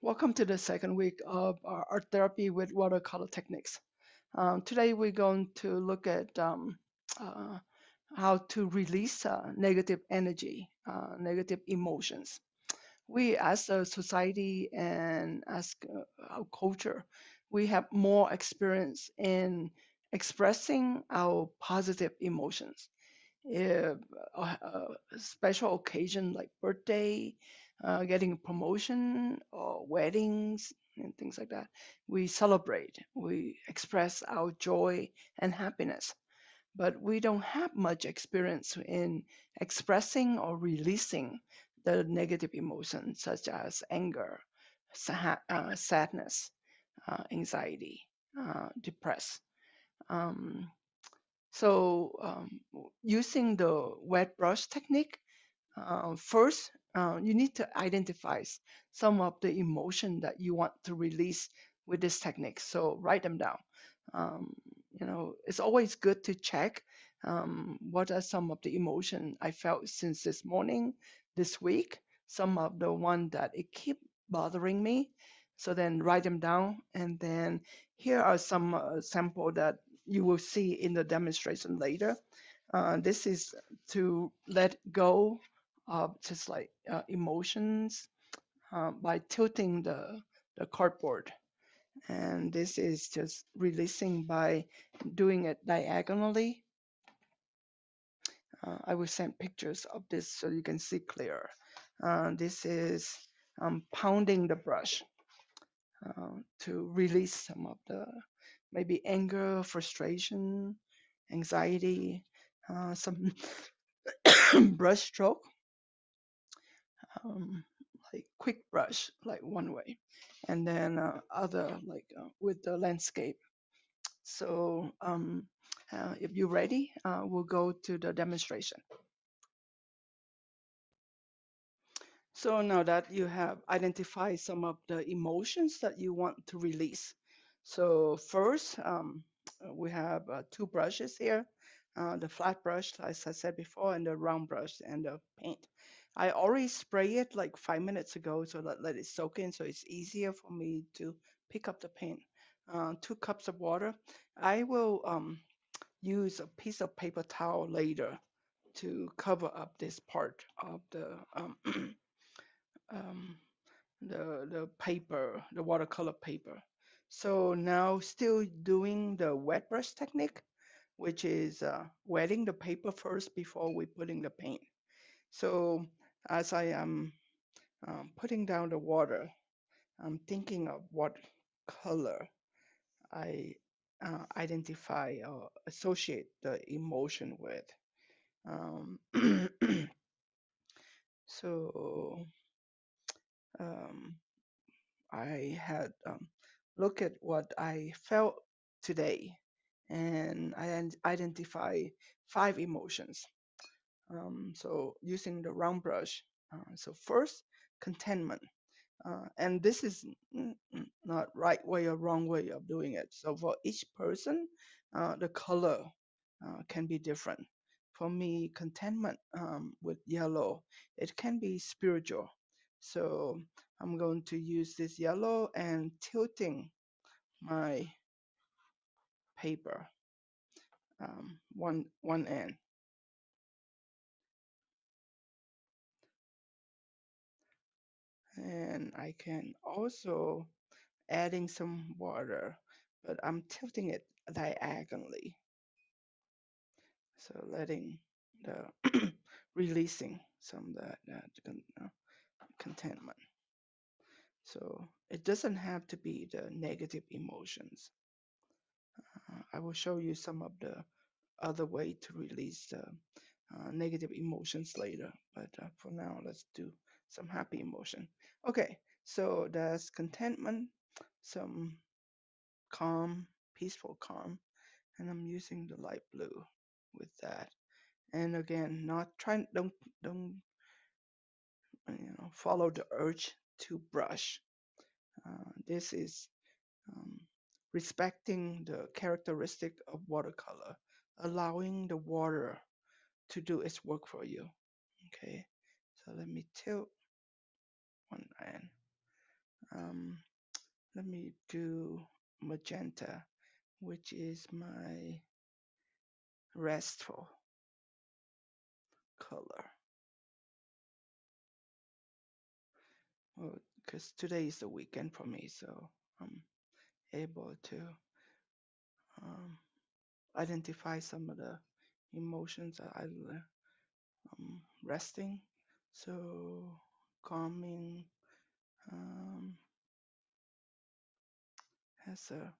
Welcome to the second week of our art therapy with watercolor techniques. Um, today we're going to look at um, uh, how to release uh, negative energy, uh, negative emotions. We as a society and as uh, our culture, we have more experience in expressing our positive emotions. If a, a special occasion like birthday, uh, getting a promotion or weddings and things like that. We celebrate, we express our joy and happiness, but we don't have much experience in expressing or releasing the negative emotions such as anger, uh, sadness, uh, anxiety, uh, depressed. Um, so um, using the wet brush technique, uh, first, uh, you need to identify some of the emotion that you want to release with this technique. So write them down. Um, you know, it's always good to check um, what are some of the emotion I felt since this morning, this week, some of the one that it keep bothering me. So then write them down, and then here are some uh, sample that you will see in the demonstration later. Uh, this is to let go uh, just like uh, emotions uh, by tilting the, the cardboard. And this is just releasing by doing it diagonally. Uh, I will send pictures of this so you can see clearer. Uh, this is um, pounding the brush uh, to release some of the maybe anger, frustration, anxiety, uh, some brush stroke um, like quick brush, like one way, and then uh, other like uh, with the landscape. So um, uh, if you're ready, uh, we'll go to the demonstration. So now that you have identified some of the emotions that you want to release. So first, um, we have uh, two brushes here, uh, the flat brush, as I said before, and the round brush and the paint. I already spray it like five minutes ago, so let, let it soak in so it's easier for me to pick up the paint. Uh, two cups of water. I will um, use a piece of paper towel later to cover up this part of the um, um, the the paper, the watercolor paper. So now still doing the wet brush technique, which is uh, wetting the paper first before we putting the paint. So as I am um, putting down the water, I'm thinking of what color I uh, identify or associate the emotion with. Um, so um, I had um, look at what I felt today, and I identify five emotions. Um, so using the round brush. Uh, so first, contentment. Uh, and this is not right way or wrong way of doing it. So for each person, uh, the color uh, can be different. For me, contentment um, with yellow, it can be spiritual. So I'm going to use this yellow and tilting my paper um, one one end. And I can also adding some water, but I'm tilting it diagonally. So letting the releasing some that, that uh, contentment. So it doesn't have to be the negative emotions. Uh, I will show you some of the other way to release the uh, negative emotions later, but uh, for now, let's do some happy emotion. Okay, so that's contentment, some calm, peaceful calm, and I'm using the light blue with that. And again, not trying, don't, don't, you know, follow the urge to brush. Uh, this is um, respecting the characteristic of watercolor, allowing the water to do its work for you. Okay, so let me tilt one end. Um, let me do magenta, which is my restful color. Well, because today is the weekend for me, so I'm able to um, identify some of the emotions that I um, resting, so calming um, has a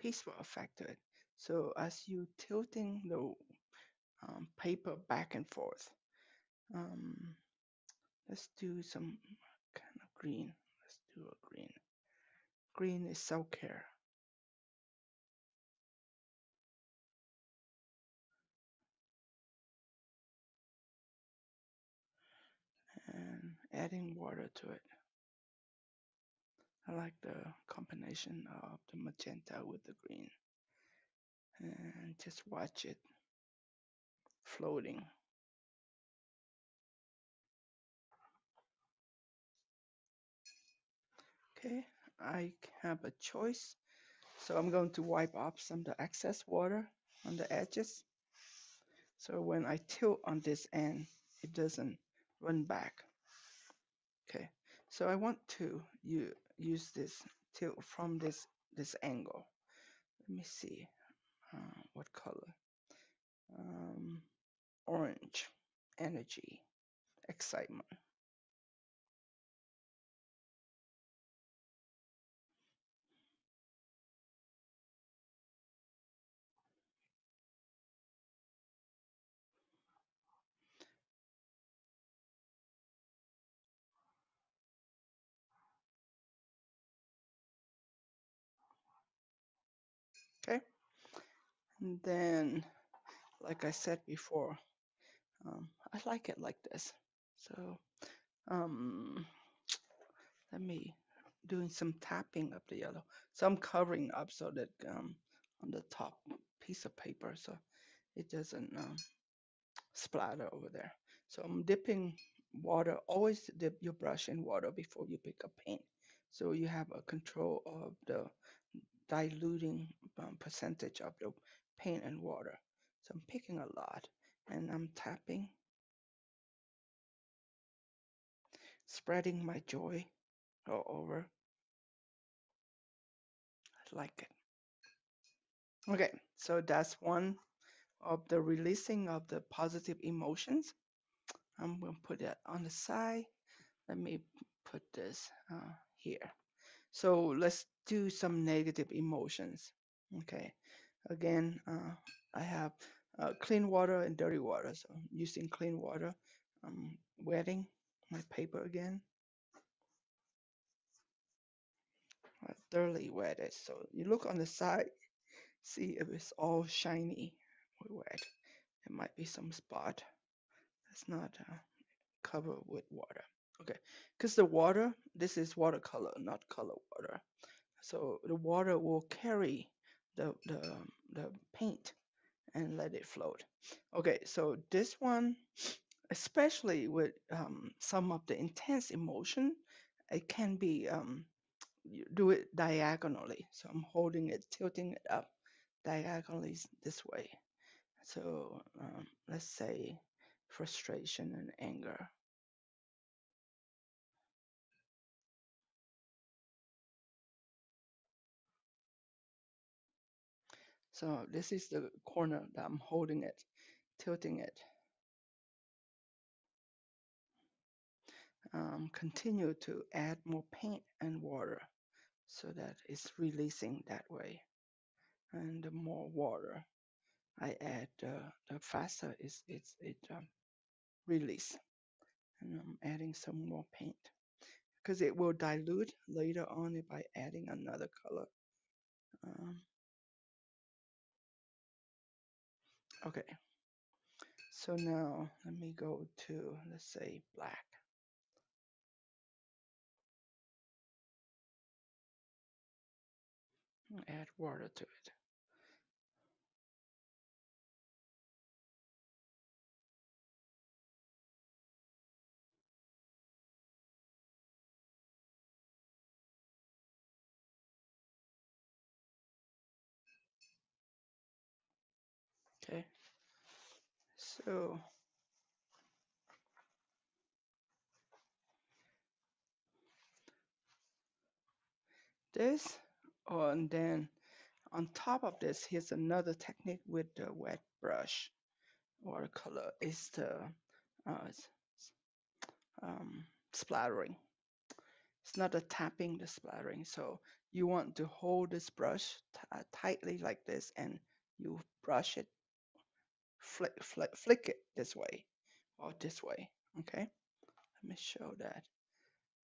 peaceful effect to it. So as you tilting the um, paper back and forth, um, let's do some kind of green. Let's do a green. Green is self-care. Adding water to it. I like the combination of the magenta with the green. And just watch it floating. Okay, I have a choice. So I'm going to wipe off some of the excess water on the edges. So when I tilt on this end, it doesn't run back. Okay, so I want to you use this tilt from this this angle. Let me see uh, what color. Um, orange, energy, excitement. Okay, and then, like I said before, um, I like it like this. So um, let me doing some tapping of the yellow. So I'm covering up so that um, on the top piece of paper so it doesn't um, splatter over there. So I'm dipping water. Always dip your brush in water before you pick up paint. So you have a control of the diluting um, percentage of the paint and water. So I'm picking a lot and I'm tapping, spreading my joy all over. I like it. Okay, so that's one of the releasing of the positive emotions. I'm going to put that on the side. Let me put this uh, here. So let's do some negative emotions. Okay, again, uh, I have uh, clean water and dirty water. So using clean water, I'm wetting my paper again. I thoroughly wet it. So you look on the side, see if it's all shiny or wet. It might be some spot that's not uh, covered with water. Okay, because the water, this is watercolor, not color water. So the water will carry the, the, the paint and let it float. Okay, so this one, especially with um, some of the intense emotion, it can be, um, do it diagonally. So I'm holding it, tilting it up diagonally this way. So um, let's say frustration and anger. So this is the corner that I'm holding it, tilting it. Um, continue to add more paint and water so that it's releasing that way. And the more water I add, uh, the faster is it's it um, release. And I'm adding some more paint because it will dilute later on by adding another color. Um, Okay. So now let me go to, let's say black. Add water to it. Okay so this, oh, and then on top of this, here's another technique with the wet brush watercolor is the uh, um, splattering. It's not a tapping, the splattering. So you want to hold this brush tightly like this, and you brush it, flick, flick, flick it this way or this way. Okay, let me show that.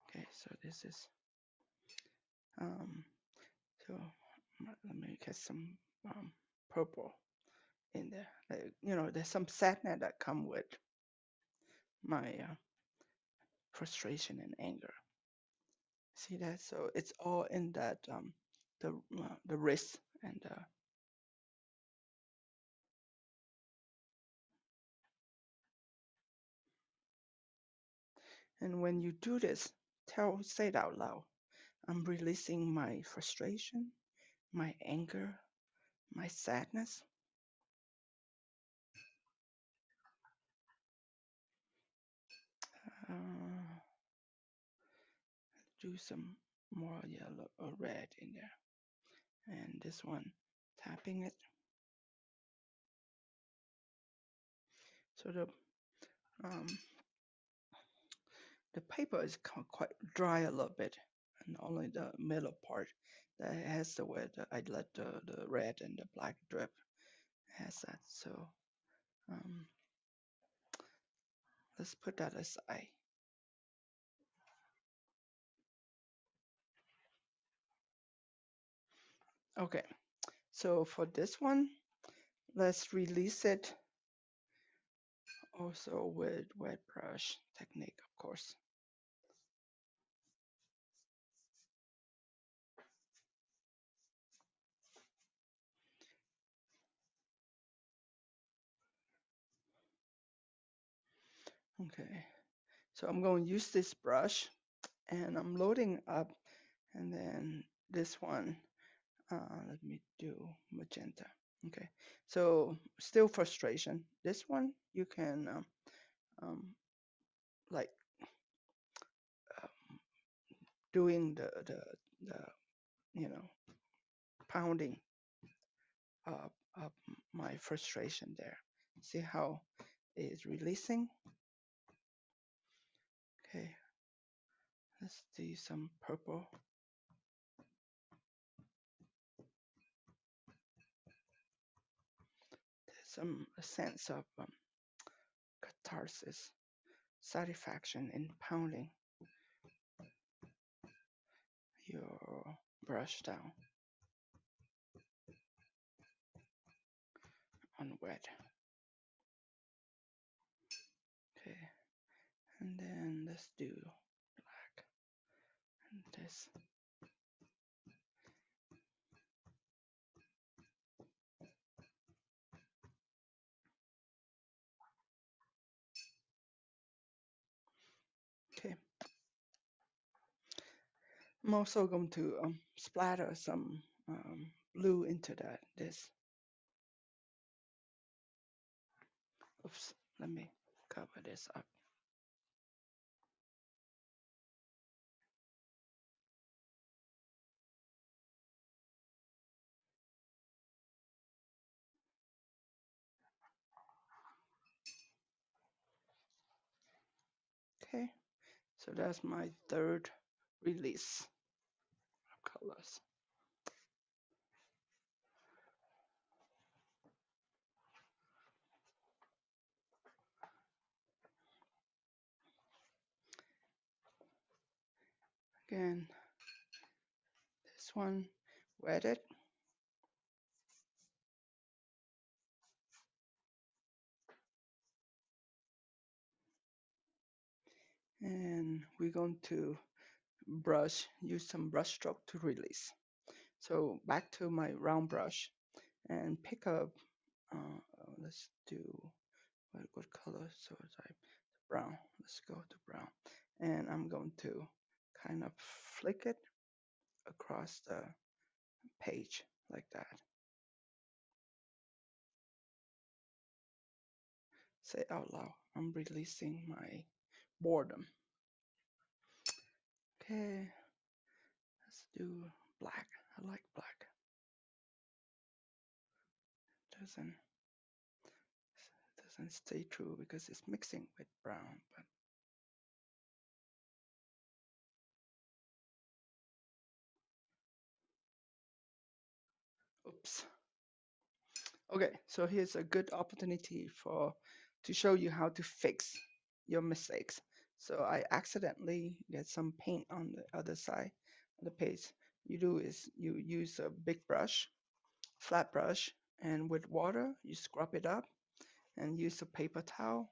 Okay, so this is um, so let me get some um, purple in there. You know, there's some sadness that come with my uh, frustration and anger. See that? So it's all in that um, the uh, the wrist and uh, and when you do this, tell say it out loud. I'm releasing my frustration, my anger, my sadness. Uh, do some more yellow or red in there, and this one tapping it. So the um, the paper is quite dry a little bit, and only the middle part that has the the, I let the, the red and the black drip has that. So um, let's put that aside. Okay, so for this one, let's release it also with wet brush technique, of course. Okay, so I'm going to use this brush and I'm loading up and then this one, uh, let me do magenta. Okay, so still frustration. This one you can um, um, like um, doing the, the the you know pounding up up my frustration there. See how it's releasing. Okay, let's do some purple. There's some sense of um, catharsis, satisfaction in pounding your brush down on wet. Okay, and then let's do this. Okay. I'm also going to um, splatter some um, blue into that this. Oops, let me cover this up. Okay, so that's my third release of colors. Again, this one wetted. And we're going to brush, use some brush stroke to release. So back to my round brush and pick up, uh, let's do, what, what color? So like brown. Let's go to brown. And I'm going to kind of flick it across the page like that. say out loud. I'm releasing my boredom. Okay, let's do black. I like black. Doesn't doesn't stay true because it's mixing with brown, but oops. Okay, so here's a good opportunity for to show you how to fix your mistakes. So I accidentally get some paint on the other side of the page. You do is you use a big brush, flat brush, and with water you scrub it up and use a paper towel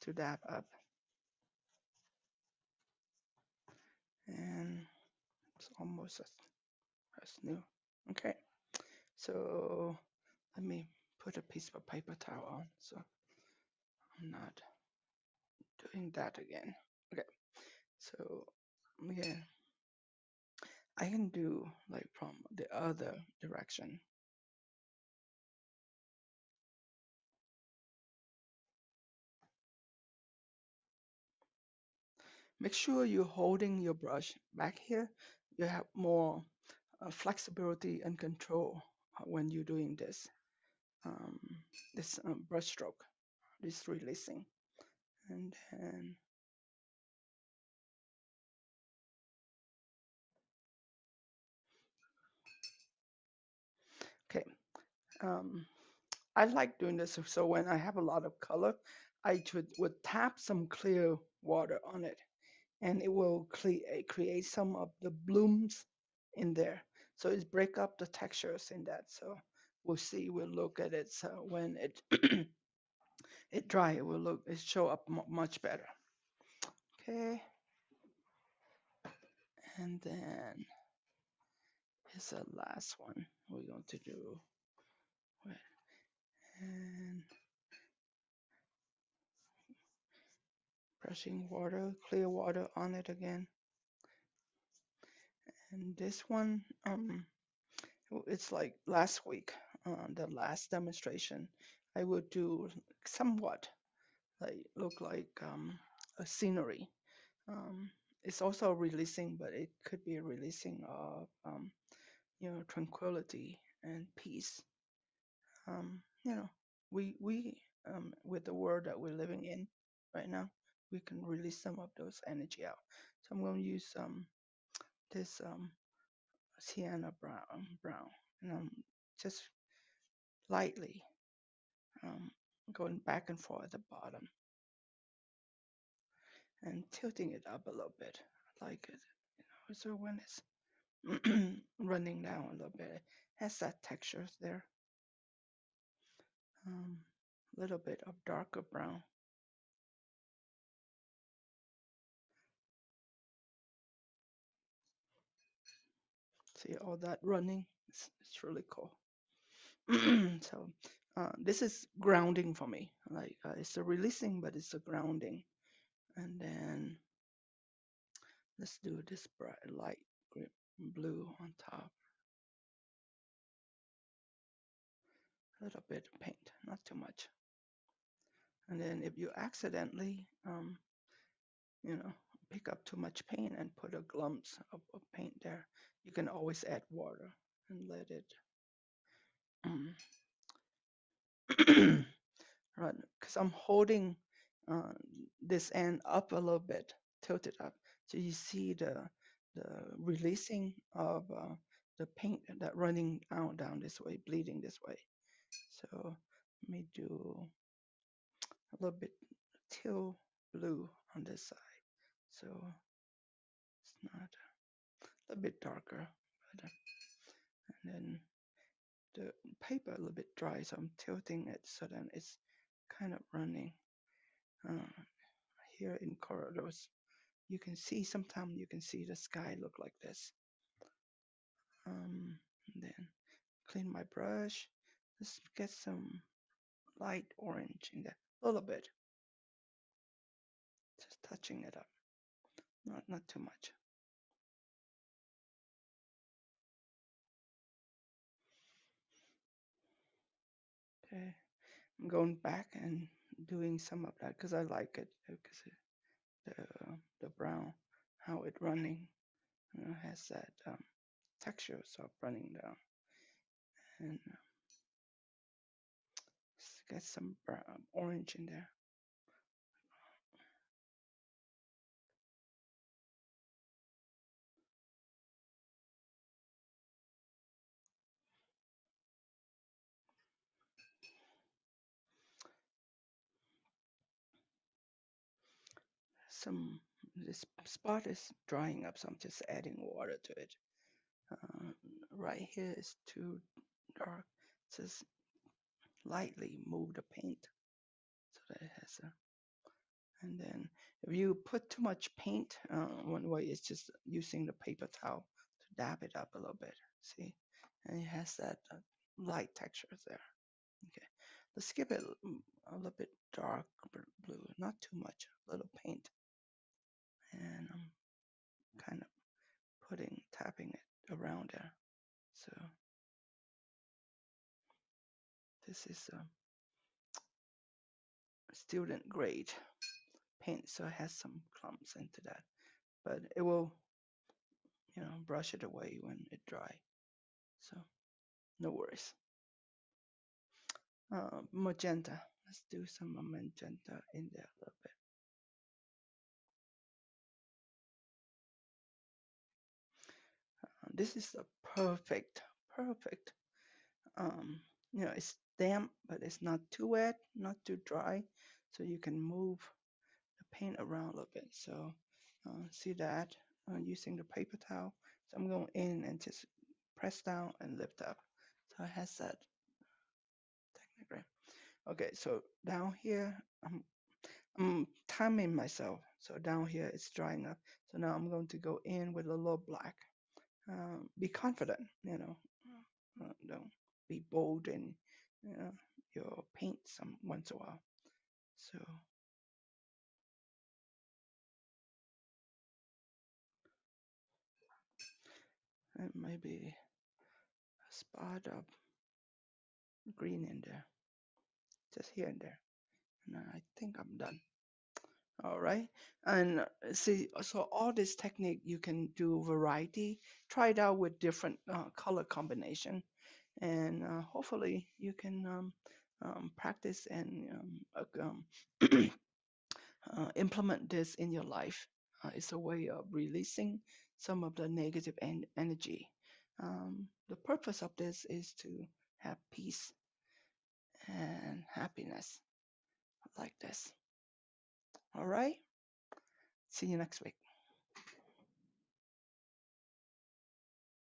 to dab up. And it's almost as, as new. Okay, so let me put a piece of paper towel on so I'm not doing that again. Okay, so yeah, I can do like from the other direction. Make sure you're holding your brush back here. You have more uh, flexibility and control uh, when you're doing this. Um, this um, brush stroke, this releasing, and then okay. Um, I like doing this. So when I have a lot of color, I would, would tap some clear water on it and it will cre- create some of the blooms in there. So it's break up the textures in that. So we'll see. We'll look at it. So when it it dry, it will look it show up much better. Okay, and then here's the last one we're going to do. And brushing water, clear water on it again. And this one, um, it's like last week, uh, the last demonstration, I would do somewhat like look like um, a scenery. Um, it's also releasing, but it could be a releasing of um, you know tranquility and peace. Um, you know, we we um, with the world that we're living in right now, we can release some of those energy out. So I'm going to use um, this sienna brown, brown, and I'm just lightly um, going back and forth at the bottom and tilting it up a little bit. I like it. You know, so when it's running down a little bit, it has that texture there. A um, little bit of darker brown. See all that running? It's, it's really cool. so uh, this is grounding for me. Like uh, it's a releasing, but it's a grounding. And then let's do this bright light blue on top. A little bit of paint, not too much. And then if you accidentally, um, you know, pick up too much paint and put a glumps of, of paint there, you can always add water and let it um, right because I'm holding uh, this end up a little bit tilted up. So you see the the releasing of uh, the paint that running out down this way bleeding this way. So let me do a little bit teal blue on this side. So it's not a little bit darker but, uh, and then the paper a little bit dry, so I'm tilting it so then it's kind of running. Uh, here in Colorado, you can see sometimes you can see the sky look like this. Um, then clean my brush. Let's get some light orange in there, a little bit. Just touching it up, not not too much. I'm going back and doing some of that because I like it because the the brown how it running you know, has that um, texture of running down and uh, get some brown, orange in there. Some this spot is drying up, so I'm just adding water to it. Uh, right here is too dark. Just lightly move the paint so that it has a. And then if you put too much paint, uh, one way is just using the paper towel to dab it up a little bit. See, and it has that uh, light texture there. Okay, let's give it a little bit dark blue, not too much, a little paint. And I'm kind of putting, tapping it around there. So this is a student grade paint, so it has some clumps into that, but it will, you know, brush it away when it dry. So no worries. Uh, magenta. Let's do some magenta in there a little bit. This is a perfect, perfect. Um, you know, it's damp, but it's not too wet, not too dry, so you can move the paint around a little bit. So uh, see that uh, using the paper towel. So I'm going in and just press down and lift up. So it has that technique. Okay, so down here, I'm, I'm timing myself. So down here it's drying up. So now I'm going to go in with a little black. Um, be confident, you know, uh, don't be bold in you know, your paint some once in a while. So and maybe a spot of green in there, just here and there. And I think I'm done. All right. And uh, see, so all this technique, you can do variety. Try it out with different uh, color combination. And uh, hopefully you can um, um, practice and um, uh, um, uh, implement this in your life. Uh, it's a way of releasing some of the negative en- energy. Um, the purpose of this is to have peace and happiness like this. All right. See you next week.